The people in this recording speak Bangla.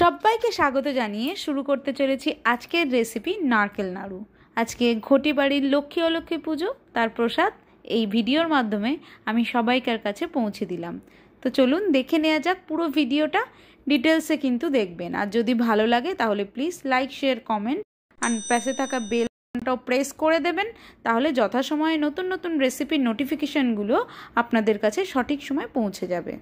সবাইকে স্বাগত জানিয়ে শুরু করতে চলেছি আজকের রেসিপি নারকেল নাড়ু। আজকে ঘটি বাড়ির লক্ষ্মী অলক্ষ্মী পুজো, তার প্রসাদ এই ভিডিওর মাধ্যমে আমি সবাইকার কাছে পৌঁছে দিলাম। তো চলুন দেখে নেওয়া যাক পুরো ভিডিওটা ডিটেলসে কিন্তু দেখবেন। আর যদি ভালো লাগে তাহলে প্লিজ লাইক শেয়ার কমেন্ট আর পাশে থাকা বেলটাও প্রেস করে দেবেন, তাহলে যথাসময়ে নতুন নতুন রেসিপির নোটিফিকেশানগুলো আপনাদের কাছে সঠিক সময় পৌঁছে যাবে।